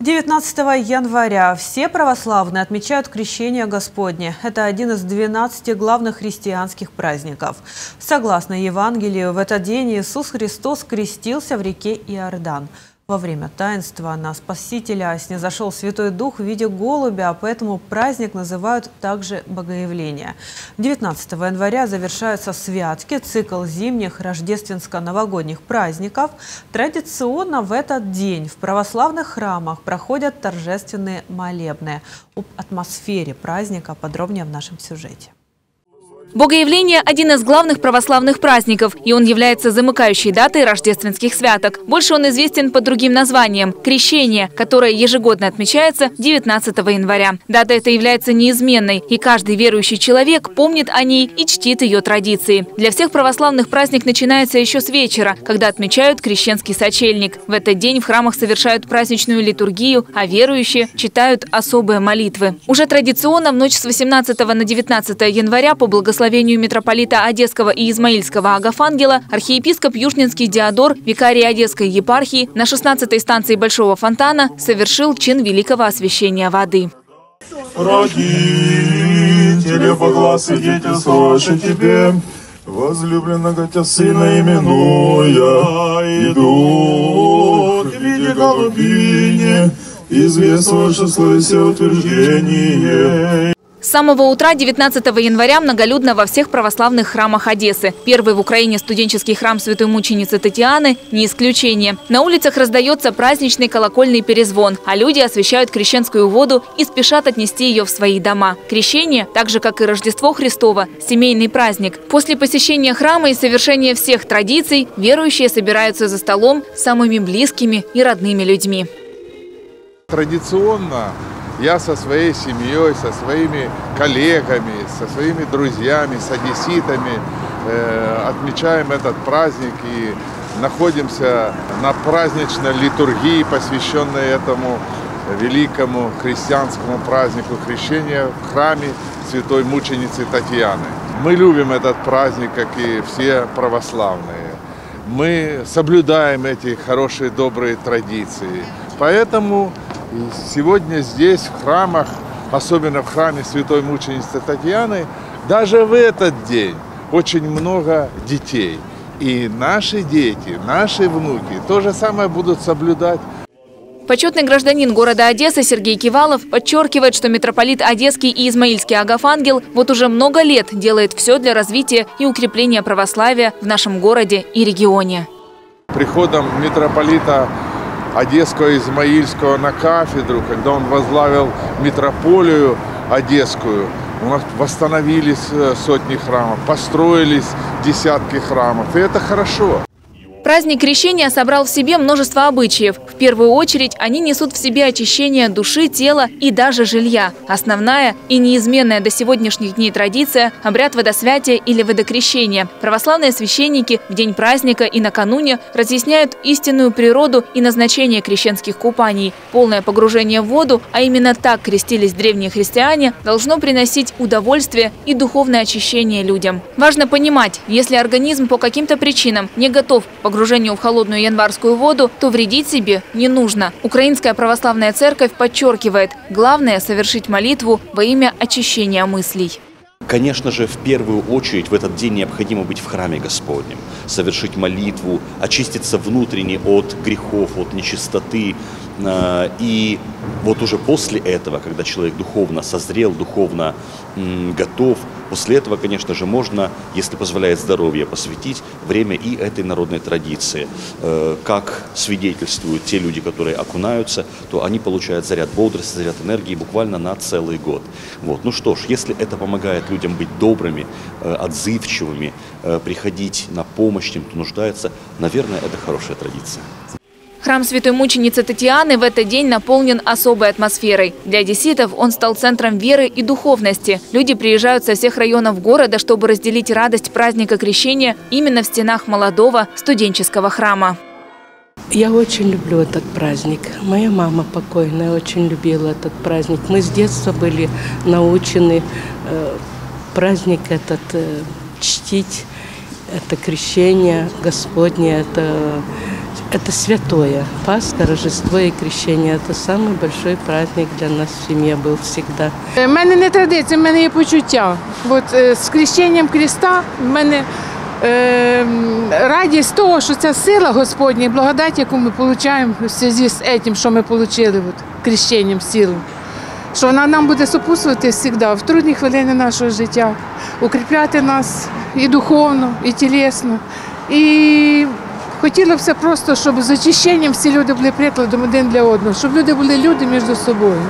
19 января все православные отмечают Крещение Господне. Это один из 12 главных христианских праздников. Согласно Евангелию, в этот день Иисус Христос крестился в реке Иордан – во время таинства на Спасителя снизошел Святой Дух в виде голубя, поэтому праздник называют также Богоявление. 19 января завершаются святки, цикл зимних рождественско-новогодних праздников. Традиционно в этот день в православных храмах проходят торжественные молебны. Об атмосфере праздника подробнее в нашем сюжете. Богоявление – один из главных православных праздников, и он является замыкающей датой рождественских святок. Больше он известен под другим названием – Крещение, которое ежегодно отмечается 19 января. Дата эта является неизменной, и каждый верующий человек помнит о ней и чтит ее традиции. Для всех православных праздник начинается еще с вечера, когда отмечают крещенский сочельник. В этот день в храмах совершают праздничную литургию, а верующие читают особые молитвы. Уже традиционно в ночь с 18 на 19 января по благословению благословению митрополита Одесского и Измаильского Агафангела архиепископ Южнинский Диодор, викарий Одесской епархии, на 16-й станции Большого Фонтана совершил чин великого освящения воды. Родители, богла свидетельствовавши тебе, возлюбленного тебя сына именуя, идут в виде голубини, известно, что утверждение. С самого утра 19 января многолюдно во всех православных храмах Одессы. Первый в Украине студенческий храм Святой Мученицы Татьяны – не исключение. На улицах раздается праздничный колокольный перезвон, а люди освещают крещенскую воду и спешат отнести ее в свои дома. Крещение, так же как и Рождество Христово – семейный праздник. После посещения храма и совершения всех традиций верующие собираются за столом с самыми близкими и родными людьми. Традиционно я со своей семьей, со своими коллегами, со своими друзьями, с одесситами э, отмечаем этот праздник и находимся на праздничной литургии, посвященной этому великому христианскому празднику крещения в храме Святой Мученицы Татьяны. Мы любим этот праздник, как и все православные. Мы соблюдаем эти хорошие, добрые традиции. Поэтому и сегодня здесь, в храмах, особенно в храме Святой Мученицы Татьяны, даже в этот день очень много детей. И наши дети, наши внуки то же самое будут соблюдать. Почетный гражданин города Одесса Сергей Кивалов подчеркивает, что митрополит Одесский и Измаильский Агафангел вот уже много лет делает все для развития и укрепления православия в нашем городе и регионе. Приходом митрополита Одесского Измаильского на кафедру, когда он возглавил митрополию Одесскую. У нас восстановились э, сотни храмов, построились десятки храмов. И это хорошо. Праздник Крещения собрал в себе множество обычаев. В первую очередь они несут в себе очищение души, тела и даже жилья. Основная и неизменная до сегодняшних дней традиция – обряд водосвятия или водокрещения. Православные священники в день праздника и накануне разъясняют истинную природу и назначение крещенских купаний. Полное погружение в воду, а именно так крестились древние христиане, должно приносить удовольствие и духовное очищение людям. Важно понимать, если организм по каким-то причинам не готов погружаться погружению в холодную январскую воду, то вредить себе не нужно. Украинская православная церковь подчеркивает, главное – совершить молитву во имя очищения мыслей. Конечно же, в первую очередь в этот день необходимо быть в храме Господнем, совершить молитву, очиститься внутренне от грехов, от нечистоты. Э, и вот уже после этого, когда человек духовно созрел, духовно готов, после этого, конечно же, можно, если позволяет здоровье, посвятить время и этой народной традиции. Э, как свидетельствуют те люди, которые окунаются, то они получают заряд бодрости, заряд энергии буквально на целый год. Вот. Ну что ж, если это помогает людям быть добрыми, э, отзывчивыми, э, приходить на помощь тем, кто нуждается, наверное, это хорошая традиция. Храм Святой Мученицы Татьяны в этот день наполнен особой атмосферой. Для одесситов он стал центром веры и духовности. Люди приезжают со всех районов города, чтобы разделить радость праздника Крещения именно в стенах молодого студенческого храма. Я очень люблю этот праздник. Моя мама покойная очень любила этот праздник. Мы с детства были научены э, праздник этот э, чтить. Это крещение Господне, это Это святое. Пасха, Рождество и крещение. Это самый большой праздник для нас в семье был всегда. У мене не традиція, в мене є почуття. От е, з крещенням Христа в мене е, радість того, що ця сила Господня, і благодать, яку ми отримуємо в зв'язку з цим, що ми отримали, от, крещенням силу, що вона нам буде супутствувати завжди, в трудні хвилини нашого життя, укріпляти нас і духовно, і тілесно. І хотілося б просто, щоб з очищенням всі люди були прикладом один для одного, щоб люди були люди між собою.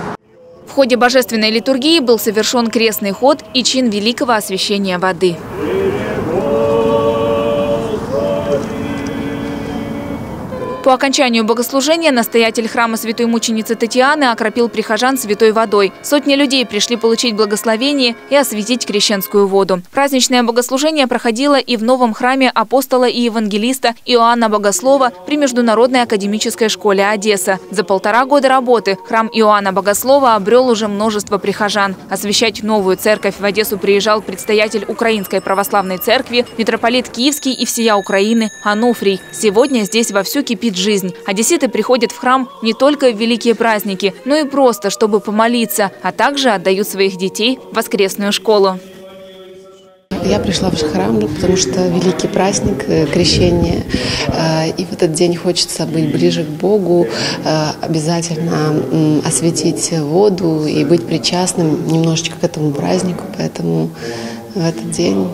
В ходе божественной литургии был совершен крестный ход и чин великого освящения воды. По окончанию богослужения настоятель храма святой мученицы Татьяны окропил прихожан святой водой. Сотни людей пришли получить благословение и осветить крещенскую воду. Праздничное богослужение проходило и в новом храме апостола и евангелиста Иоанна Богослова при Международной академической школе Одесса. За полтора года работы храм Иоанна Богослова обрел уже множество прихожан. Освещать новую церковь в Одессу приезжал предстоятель Украинской православной церкви, митрополит Киевский и всея Украины Ануфрий. Сегодня здесь вовсю кипит жизнь. Одесситы приходят в храм не только в великие праздники, но и просто, чтобы помолиться, а также отдают своих детей в воскресную школу. Я пришла в храм, потому что великий праздник э, крещения, э, и в этот день хочется быть ближе к Богу, э, обязательно осветить воду и быть причастным немножечко к этому празднику, поэтому в этот день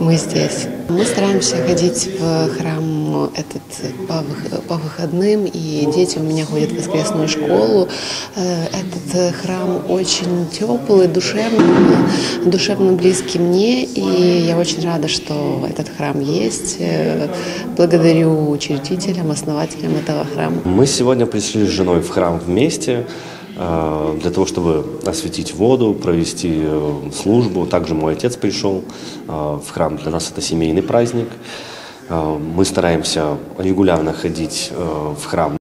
мы здесь. Мы стараемся ходить в храм этот по, вых- по выходным, и дети у меня ходят в воскресную школу. Э, Этот э, храм очень теплый, душевный, душевно близкий мне, и я очень рада, что этот храм есть. Э, Благодарю учредителям, основателям этого храма. Мы сегодня пришли с женой в храм вместе э, для того, чтобы осветить воду, провести э, службу. Также мой отец пришел э, в храм. Для нас это семейный праздник. Э, Мы стараемся регулярно ходить э, в храм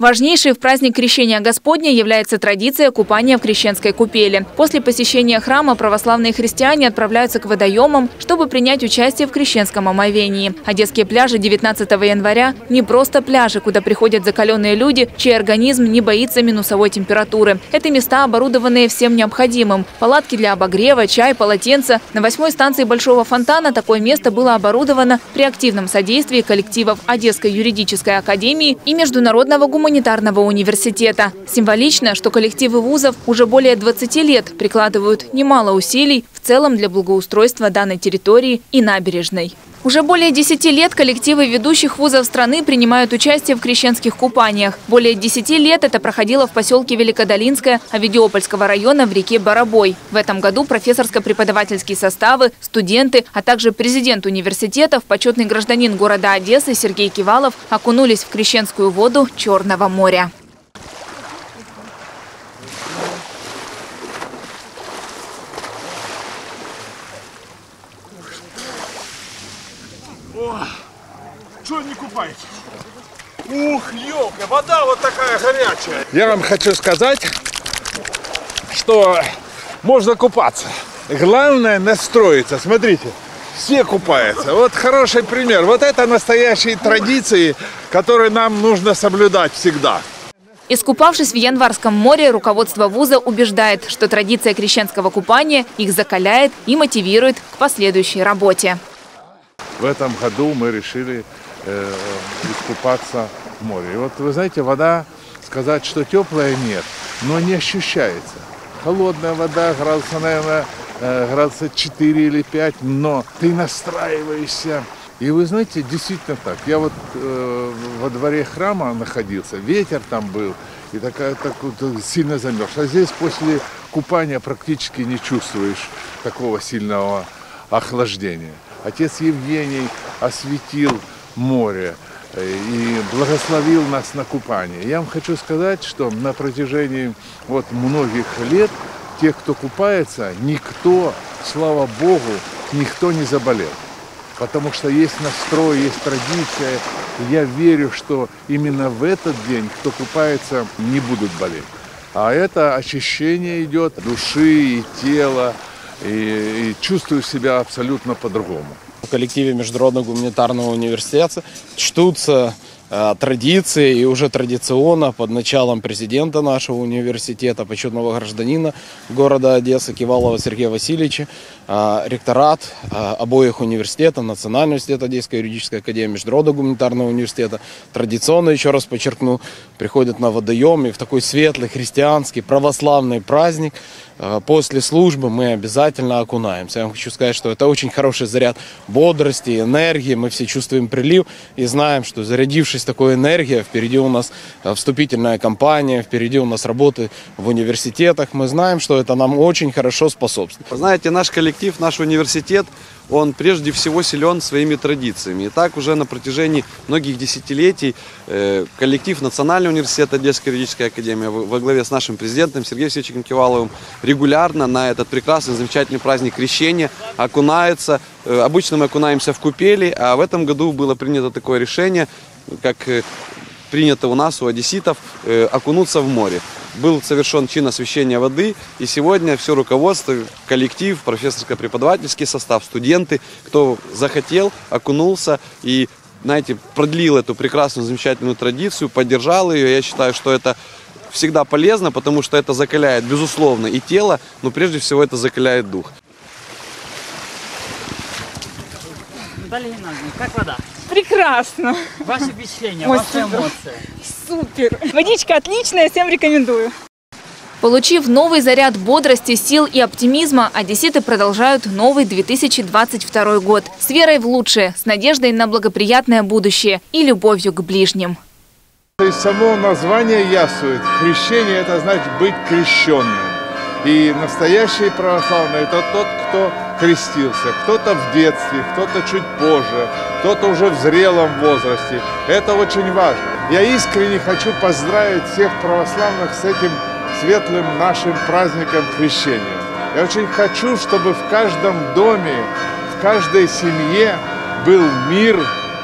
Важнейшей в праздник Крещения Господня является традиция купания в крещенской купели. После посещения храма православные христиане отправляются к водоемам, чтобы принять участие в крещенском омовении. Одесские пляжи 19 января – не просто пляжи, куда приходят закаленные люди, чей организм не боится минусовой температуры. Это места, оборудованные всем необходимым. Палатки для обогрева, чай, полотенца. На восьмой станции Большого фонтана такое место было оборудовано при активном содействии коллективов Одесской юридической академии и Международного гуманитарного университета. Символично, что коллективы вузов уже более 20 лет прикладывают немало усилий в целом для благоустройства данной территории и набережной. Уже более 10 лет коллективы ведущих вузов страны принимают участие в крещенских купаниях. Более 10 лет это проходило в поселке Великодолинское Авидиопольского района в реке Барабой. В этом году профессорско-преподавательские составы, студенты, а также президент университетов, почетный гражданин города Одессы Сергей Кивалов окунулись в крещенскую воду Черного моря. Что не купаетесь? Ух, елка, вода вот такая горячая. Я вам хочу сказать, что можно купаться. Главное настроиться. Смотрите, все купаются. Вот хороший пример. Вот это настоящие традиции, которые нам нужно соблюдать всегда. Искупавшись в Январском море, руководство вуза убеждает, что традиция крещенского купания их закаляет и мотивирует к последующей работе. В этом году мы решили искупаться в море. И вот вы знаете, вода, сказать, что теплая, нет, но не ощущается. Холодная вода, градуса, наверное, э, градуса 4 или 5, но ты настраиваешься. И вы знаете, действительно так. Я вот э, во дворе храма находился, ветер там был, и такая, так вот сильно замерз. А здесь после купания практически не чувствуешь такого сильного охлаждения. Отец Евгений осветил море э, и благословил нас на купание. Я вам хочу сказать, что на протяжении вот многих лет тех, кто купается, никто, слава Богу, никто не заболел. Потому что есть настрой, есть традиция. Я верю, что именно в этот день, кто купается, не будут болеть. А это очищение идет души и тела, и, и чувствую себя абсолютно по-другому. В коллективе Международного гуманитарного университета чтутся традиции и уже традиционно под началом президента нашего университета, почетного гражданина города Одессы Кивалова Сергея Васильевича, э, ректорат э, обоих университетов, Национального университета Одесской юридической академии, Международного гуманитарного университета, традиционно, еще раз подчеркну, приходят на водоем и в такой светлый христианский православный праздник э, после службы мы обязательно окунаемся. Я вам хочу сказать, что это очень хороший заряд бодрости, энергии. Мы все чувствуем прилив и знаем, что зарядившись такой энергией, впереди у нас э, вступительная кампания, впереди у нас работы в университетах. Мы знаем, что это нам очень хорошо способствует. Знаете, наш коллектив, наш университет, он прежде всего силен своими традициями. И так уже на протяжении многих десятилетий э, коллектив Национального университета Одесской юридической академии во во главе с нашим президентом Сергеем Алексеевичем Киваловым регулярно на этот прекрасный, замечательный праздник Крещения окунается. Э, Обычно мы окунаемся в купели, а в этом году было принято такое решение, как э, принято у нас, у одесситов, э, окунуться в море. Был совершен чин освящения воды, и сегодня все руководство, коллектив, профессорско-преподавательский состав, студенты, кто захотел, окунулся и, знаете, продлил эту прекрасную, замечательную традицию, поддержал ее. Я считаю, что это всегда полезно, потому что это закаляет, безусловно, и тело, но прежде всего это закаляет дух. Геннадьевна, как вода? Прекрасно. Ваши впечатления, Ой, ваши супер. эмоции? Супер. Водичка отличная, всем рекомендую. Получив новый заряд бодрости, сил и оптимизма, одесситы продолжают новый 2022 год с верой в лучшее, с надеждой на благоприятное будущее и любовью к ближним. То есть само название ясует. Крещение – это значит быть крещенным. И настоящий православный – это тот, кто крестился. Кто-то в детстве, кто-то чуть позже, кто-то уже в зрелом возрасте. Это очень важно. Я искренне хочу поздравить всех православных с этим светлым нашим праздником крещения. Я очень хочу, чтобы в каждом доме, в каждой семье был мир,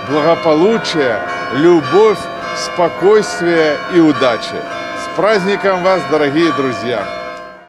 благополучие, любовь, спокойствие и удачи. С праздником вас, дорогие друзья!